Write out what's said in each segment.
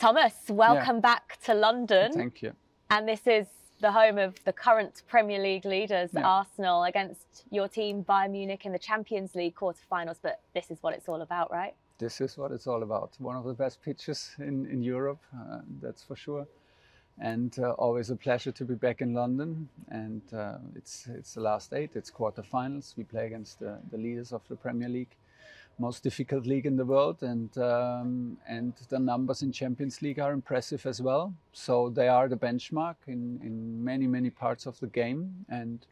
Thomas, welcome yeah. back to London. Thank you. And this is the home of the current Premier League leaders, yeah. Arsenal, against your team, Bayern Munich, in the Champions League quarterfinals. But this is what it's all about, right? This is what it's all about. One of the best pitches in, in Europe, uh, that's for sure. And uh, always a pleasure to be back in London. And uh, it's it's the last eight. It's quarterfinals. We play against the leaders of the Premier League most difficult league in the world, and um, and the numbers in Champions League are impressive as well. So they are the benchmark in in many many parts of the game, and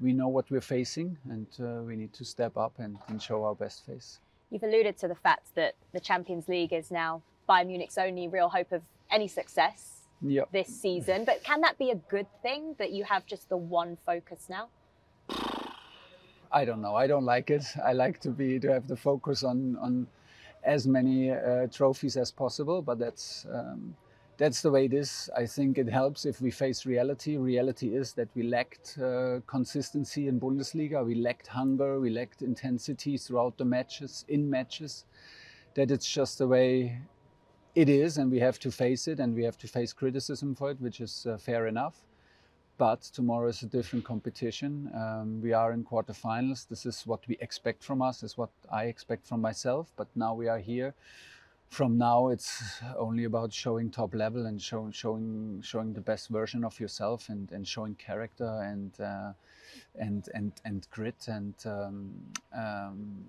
we know what we're facing, and uh, we need to step up and, and show our best face. You've alluded to the fact that the Champions League is now Bayern Munich's only real hope of any success yep. this season. But can that be a good thing that you have just the one focus now? I don't know. I don't like it. I like to be to have the focus on on as many uh, trophies as possible. But that's um, that's the way it is. I think it helps if we face reality. Reality is that we lacked uh, consistency in Bundesliga. We lacked hunger. We lacked intensity throughout the matches, in matches. That it's just the way it is, and we have to face it, and we have to face criticism for it, which is uh, fair enough but tomorrow is a different competition. Um, we are in quarterfinals. This is what we expect from us, is what I expect from myself. But now we are here. From now, it's only about showing top level and show, showing showing the best version of yourself and, and showing character and uh, and and and grit and um, um,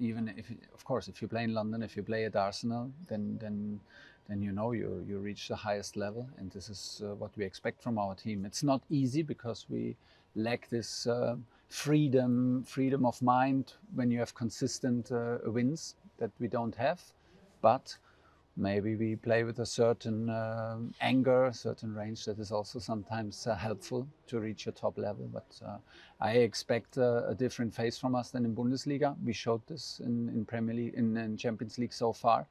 even if of course if you play in London, if you play at Arsenal, then then then you know you, you reach the highest level. And this is uh, what we expect from our team. It's not easy because we lack this uh, freedom, freedom of mind when you have consistent uh, wins that we don't have. But maybe we play with a certain uh, anger, certain range that is also sometimes uh, helpful to reach a top level. But uh, I expect uh, a different face from us than in Bundesliga. We showed this in, in Premier League, in, in Champions League so far,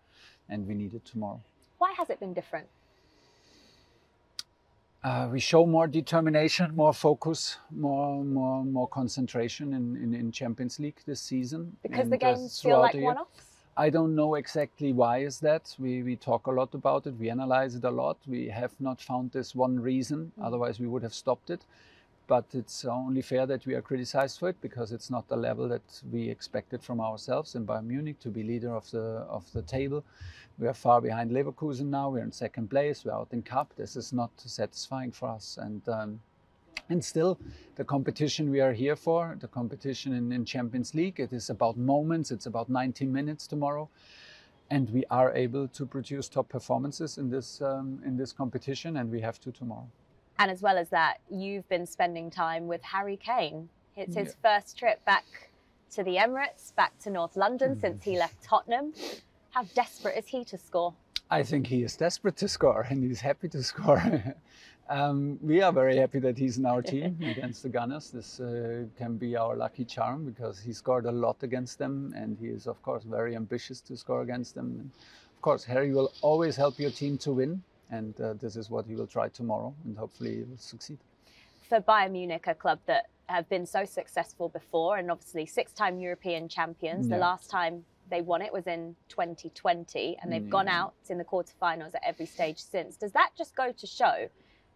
and we need it tomorrow. Why has it been different? Uh, we show more determination, more focus, more more more concentration in, in, in Champions League this season. Because the games feel like one-offs. I don't know exactly why is that. We we talk a lot about it. We analyze it a lot. We have not found this one reason. Mm. Otherwise, we would have stopped it but it's only fair that we are criticized for it because it's not the level that we expected from ourselves in Bayern Munich to be leader of the of the table. We are far behind Leverkusen now. We're in second place. We're out in cup. This is not satisfying for us. And um, and still, the competition we are here for, the competition in, in Champions League, it is about moments. It's about 90 minutes tomorrow and we are able to produce top performances in this um, in this competition, and we have to tomorrow. And as well as that, you've been spending time with Harry Kane. It's his yeah. first trip back to the Emirates, back to North London mm. since he left Tottenham. How desperate is he to score? I think he is desperate to score and he's happy to score. um, we are very happy that he's in our team against the Gunners. This uh, can be our lucky charm because he scored a lot against them and he is, of course, very ambitious to score against them. And of course, Harry will always help your team to win and uh, this is what he will try tomorrow, and hopefully he will succeed. For Bayern Munich, a club that have been so successful before, and obviously six-time European champions. Yeah. The last time they won it was in 2020, and they've yeah. gone out in the quarterfinals at every stage since. Does that just go to show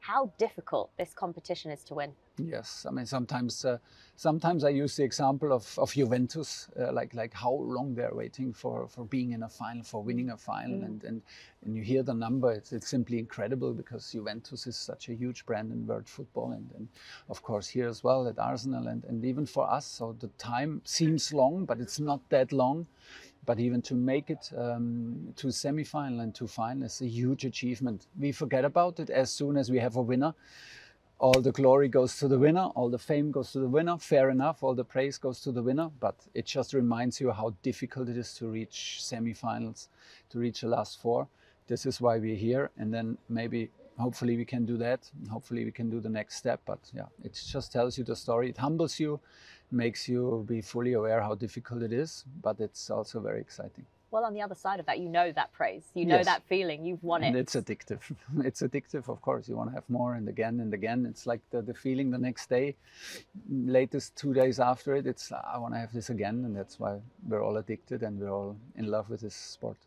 how difficult this competition is to win? Yes, I mean sometimes uh, sometimes I use the example of, of Juventus, uh, like like how long they're waiting for, for being in a final, for winning a final, mm. and, and and you hear the number, it's, it's simply incredible because Juventus is such a huge brand in world football, and, and of course here as well at Arsenal, and, and even for us, so the time seems long, but it's not that long. But even to make it um, to semi-final and to final is a huge achievement. We forget about it as soon as we have a winner all the glory goes to the winner, all the fame goes to the winner. Fair enough, all the praise goes to the winner, but it just reminds you how difficult it is to reach semifinals, to reach the last four. This is why we're here, and then maybe, hopefully, we can do that. Hopefully, we can do the next step. But yeah, it just tells you the story. It humbles you, makes you be fully aware how difficult it is, but it's also very exciting well, on the other side of that, you know that praise, you know yes. that feeling, you've won and it. It's addictive. It's addictive, of course. You want to have more and again and again. It's like the, the feeling the next day, latest two days after it. It's I want to have this again, and that's why we're all addicted and we're all in love with this sport.